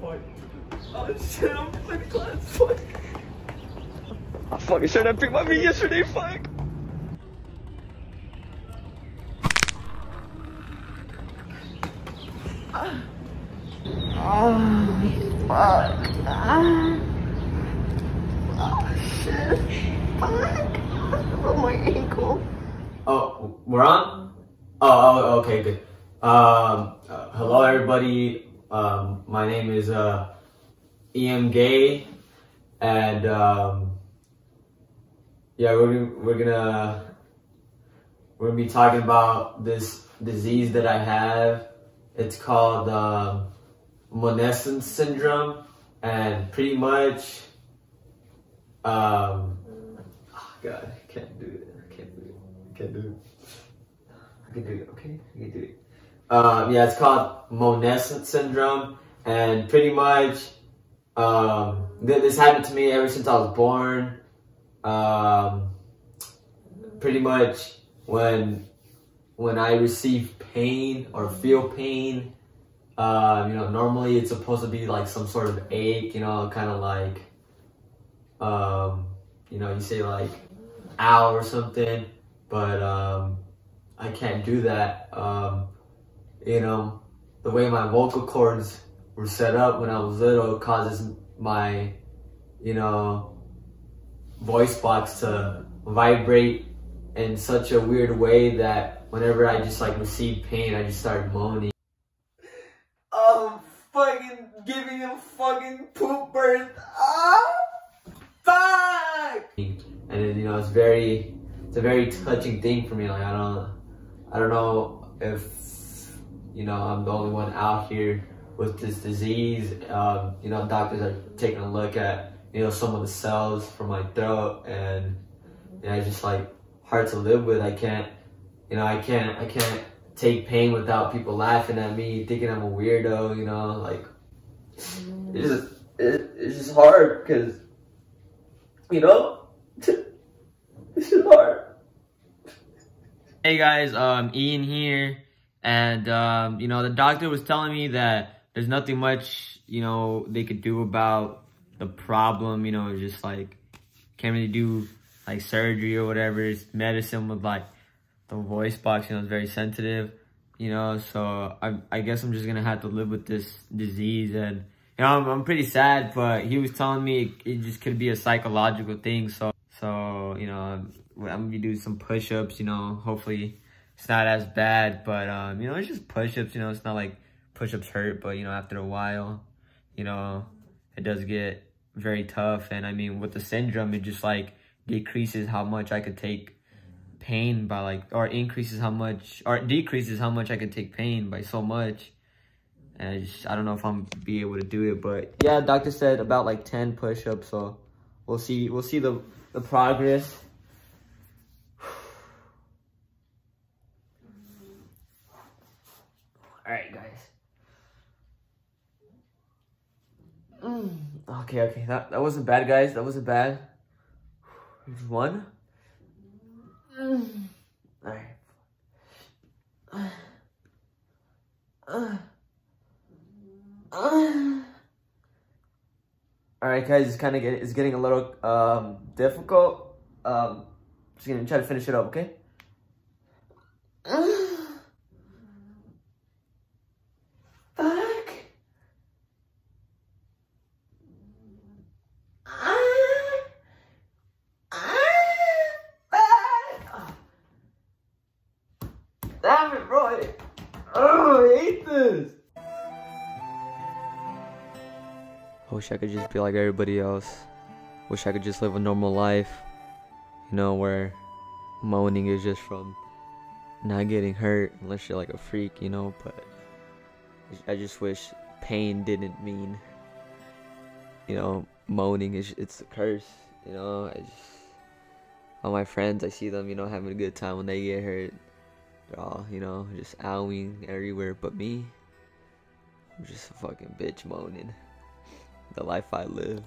fuck. Oh shit, I'm in class, fuck. I fucking should have picked my meat yesterday, fuck. Oh, fuck. Ah. Oh, shit. Fuck. Oh, my ankle. Oh, we're on? Oh, oh okay, good. Um, uh, hello, everybody. Um, my name is uh, E.M. Gay, and um, yeah, we're we're gonna we're gonna be talking about this disease that I have. It's called um, Monessen syndrome, and pretty much, um, oh God, I can't do it. I can't do it. I can't do it. I can do it. Okay, I can do it. Um, yeah, it's called Monessen syndrome, and pretty much, um, th- this happened to me ever since I was born. Um, pretty much when when I receive pain or feel pain, uh, you know, normally it's supposed to be like some sort of ache, you know, kind of like, um, you know, you say like, ow or something, but um, I can't do that. Um, you know, the way my vocal cords were set up when I was little causes my, you know, voice box to vibrate in such a weird way that whenever I just like receive pain, I just start moaning. I'm fucking giving him fucking poop birth. Ah, fuck. And it, you know, it's very, it's a very touching thing for me. Like I don't, I don't know if, you know, I'm the only one out here with this disease. Um, you know, doctors are taking a look at, you know, some of the cells from my throat and, you know, it's just like hard to live with. I can't, you know, I can't, I can't take pain without people laughing at me, thinking I'm a weirdo, you know, like, it's just, it, it's just hard because, you know, it's just hard. Hey guys, um, Ian here, and um, you know the doctor was telling me that there's nothing much you know they could do about the problem. You know, just like can't really do like surgery or whatever. It's medicine with like the voice box. You know, it's very sensitive. You know, so I I guess I'm just gonna have to live with this disease, and you know I'm I'm pretty sad. But he was telling me it, it just could be a psychological thing. So so you know I'm gonna be doing some push-ups, you know, hopefully it's not as bad, but, um, you know, it's just push-ups, you know, it's not like push-ups hurt, but, you know, after a while, you know, it does get very tough, and I mean, with the syndrome, it just, like, decreases how much I could take pain by, like, or increases how much, or decreases how much I could take pain by so much, and I just, I don't know if I'm be able to do it, but, yeah, doctor said about, like, 10 push-ups, so we'll see, we'll see the, the progress, All right, guys. Mm. Okay, okay. That that wasn't bad, guys. That wasn't bad. One. All right. All right, guys. It's kind of get it's getting a little um difficult. Um, just gonna try to finish it up, okay? Damn it, bro. Oh, I hate this. I wish I could just be like everybody else. Wish I could just live a normal life. You know, where moaning is just from not getting hurt unless you're like a freak, you know, but I just wish pain didn't mean, you know, moaning is it's a curse, you know. I just all my friends, I see them, you know, having a good time when they get hurt. They're all, you know, just owing everywhere but me. I'm just a fucking bitch moaning. The life I live.